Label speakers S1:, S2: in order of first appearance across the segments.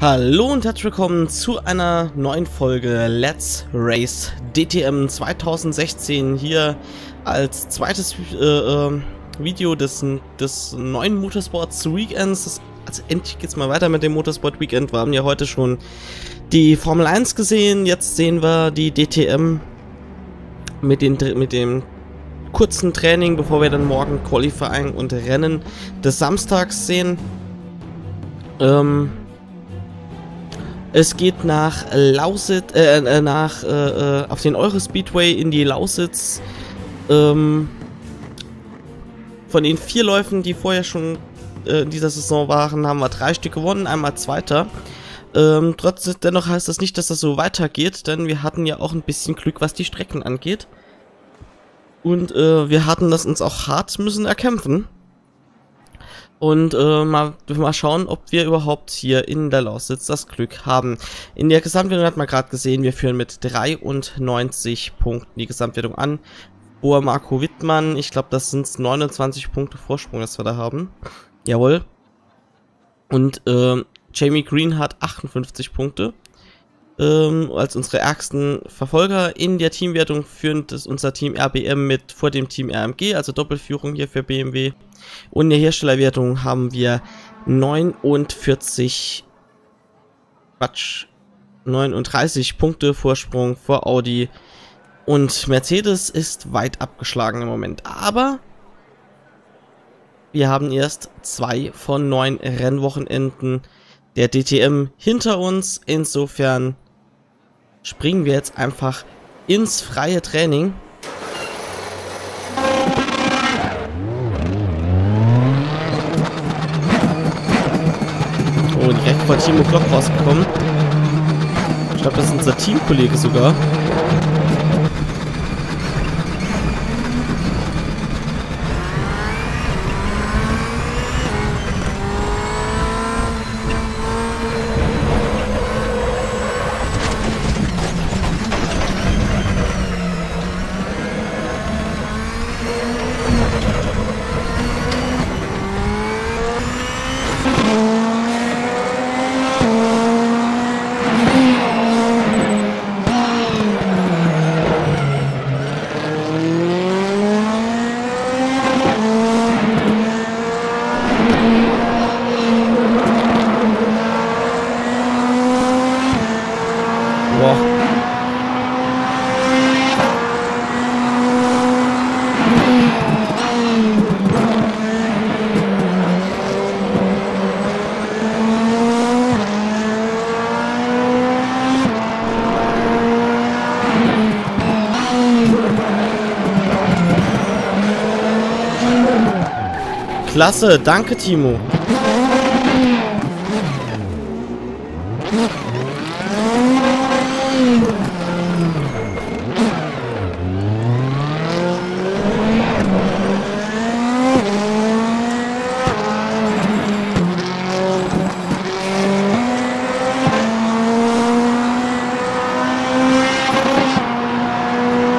S1: Hallo und herzlich willkommen zu einer neuen Folge Let's Race DTM 2016 hier als zweites äh, äh, Video des, des neuen Motorsports Weekends. also endlich geht's mal weiter mit dem Motorsport Weekend. Wir haben ja heute schon die Formel 1 gesehen, jetzt sehen wir die DTM mit, den, mit dem kurzen Training, bevor wir dann morgen Qualifying und Rennen des Samstags sehen. Ähm, es geht nach Lausitz, äh, äh, nach, äh, äh, auf den Eurospeedway in die Lausitz. Ähm, von den vier Läufen, die vorher schon äh, in dieser Saison waren, haben wir drei Stück gewonnen, einmal Zweiter. Ähm, trotzdem, dennoch heißt das nicht, dass das so weitergeht, denn wir hatten ja auch ein bisschen Glück, was die Strecken angeht. Und äh, wir hatten das uns auch hart müssen erkämpfen. Und äh, mal, mal schauen, ob wir überhaupt hier in der Lausitz das Glück haben. In der Gesamtwertung hat man gerade gesehen, wir führen mit 93 Punkten die Gesamtwertung an. Boa Marco Wittmann, ich glaube, das sind 29 Punkte Vorsprung, das wir da haben. Jawohl. Und äh, Jamie Green hat 58 Punkte. Ähm, als unsere ärgsten Verfolger in der Teamwertung führt unser Team RBM mit vor dem Team RMG, also Doppelführung hier für BMW. Und in der Herstellerwertung haben wir 49 Quatsch, 39 Punkte Vorsprung vor Audi. Und Mercedes ist weit abgeschlagen im Moment. Aber wir haben erst zwei von neun Rennwochenenden der DTM hinter uns. Insofern springen wir jetzt einfach ins freie Training. Oh, direkt vor Timo Glock rausgekommen. Ich glaube, das ist unser Teamkollege sogar. Klasse, danke Timo.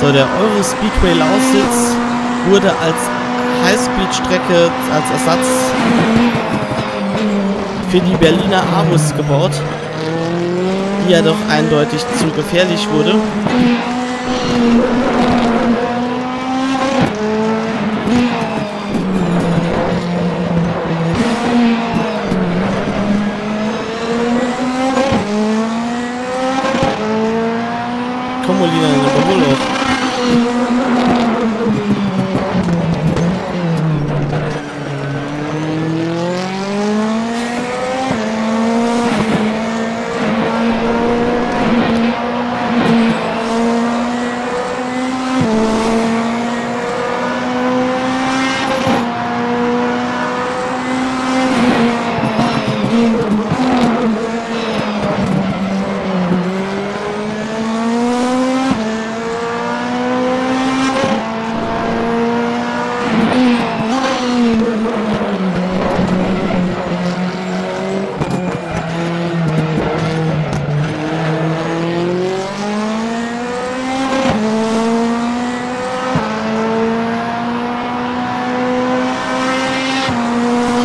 S1: So, der Euro Speedway Lausitz wurde als Highspeed-Strecke als Ersatz für die Berliner Avus gebaut, die ja doch eindeutig zu gefährlich wurde. Komm, Molina, überhol auch.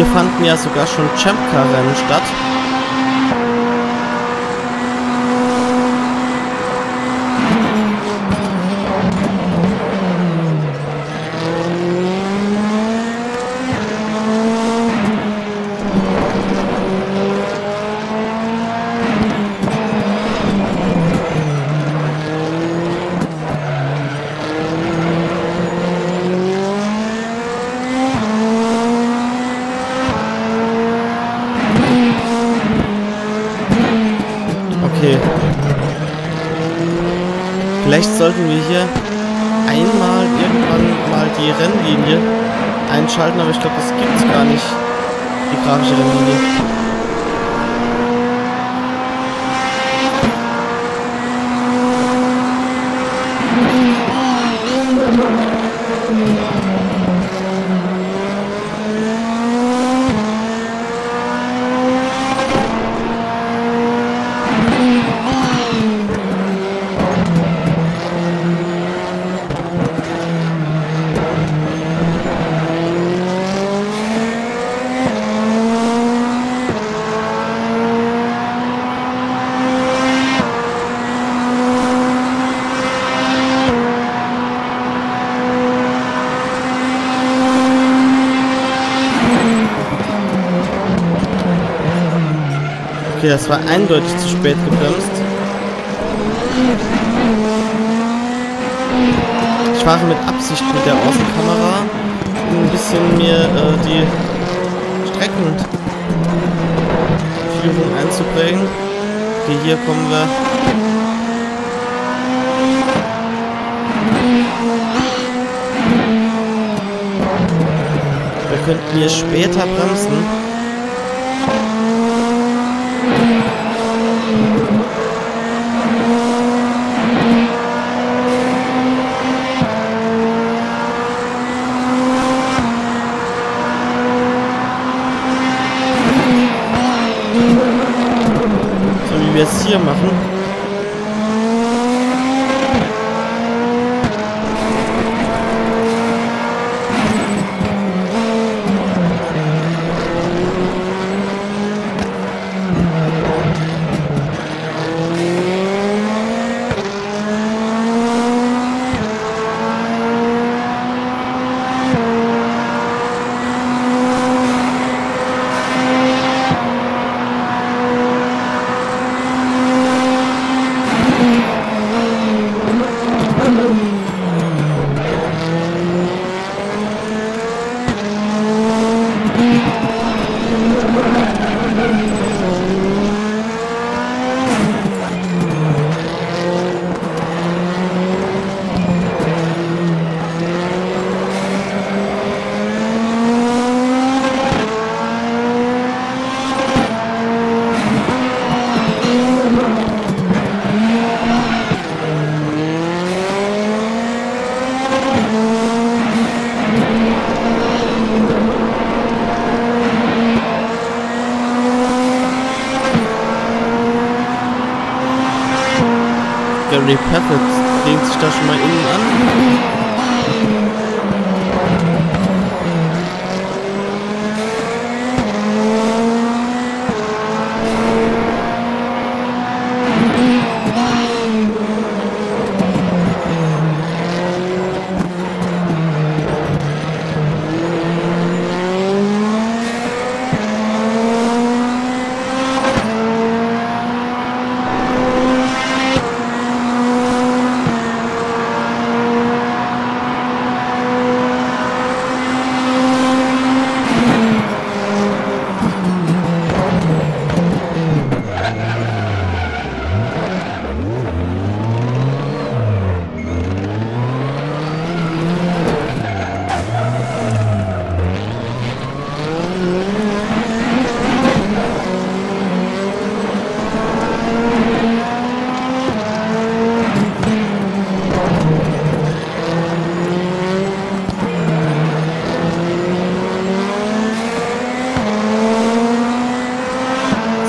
S1: Hier fanden ja sogar schon Champ-Car-Rennen statt. Okay. Vielleicht sollten wir hier einmal irgendwann mal die Rennlinie einschalten, aber ich glaube, das gibt es gar nicht. Die grafische Rennlinie. Okay, das war eindeutig zu spät gebremst. Ich fahre mit Absicht mit der Außenkamera, um ein bisschen mir äh, die Streckenführung einzuprägen. Okay, hier kommen wir. Wir könnten hier später bremsen. Hier machen. Gary Paffett lehnt sich da schon mal innen an.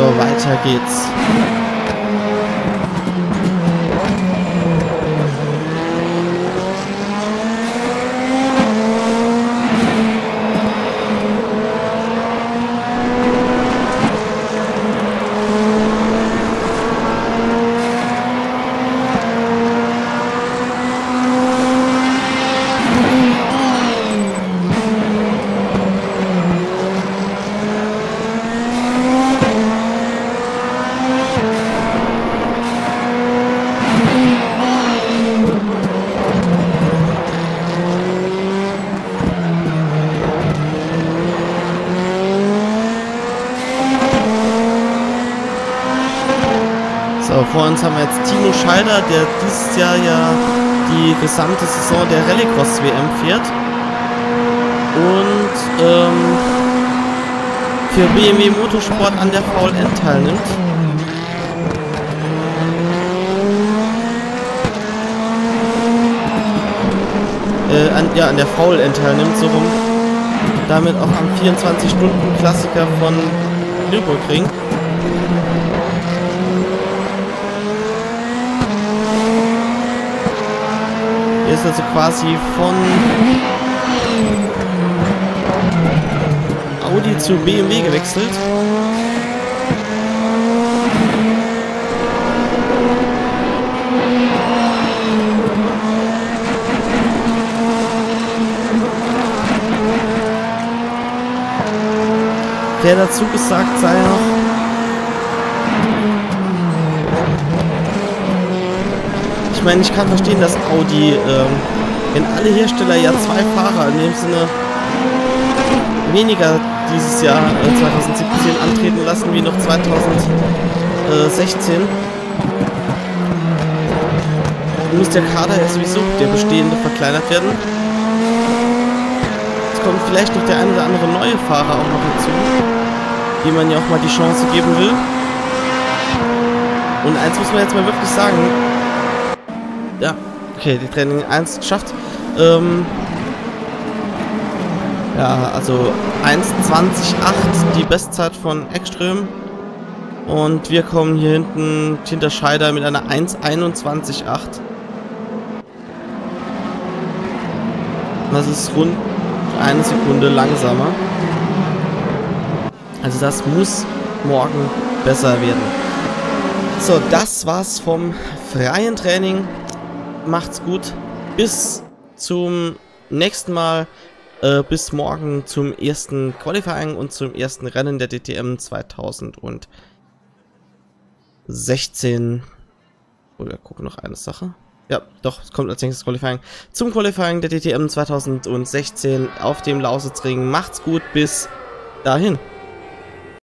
S1: Weiter geht's. Uns haben wir jetzt Timo Scheider, der dieses Jahr ja die gesamte Saison der Rallycross WM fährt. Und ähm, für BMW Motorsport an der VLN teilnimmt. Äh, an, ja, an der VLN teilnimmt, so rum. Damit auch am 24-Stunden-Klassiker von Nürburgring. Ist also quasi von Audi zu BMW gewechselt. Wer dazu gesagt sei noch, meine, ich kann verstehen, dass Audi, ähm, wenn alle Hersteller ja zwei Fahrer in dem Sinne weniger dieses Jahr äh, 2017 antreten lassen wie noch 2016, muss der Kader ja sowieso der bestehende verkleinert werden. Es kommt vielleicht noch der ein oder andere neue Fahrer auch noch hinzu, dem man ja auch mal die Chance geben will. Und eins muss man jetzt mal wirklich sagen, ja, okay, die Training 1 geschafft. Ähm, ja, also 1.20.8 die Bestzeit von Ekström. Und wir kommen hier hinten hinter Scheider mit einer 1.21.8. Das ist rund eine Sekunde langsamer. Also das muss morgen besser werden. So, das war's vom freien Training macht's gut. Bis zum nächsten Mal. Äh, bis morgen zum ersten Qualifying und zum ersten Rennen der DTM 2016. Oder wir gucken noch eine Sache. Ja, doch, es kommt als nächstes Qualifying. Zum Qualifying der DTM 2016 auf dem Lausitzring. Macht's gut, bis dahin.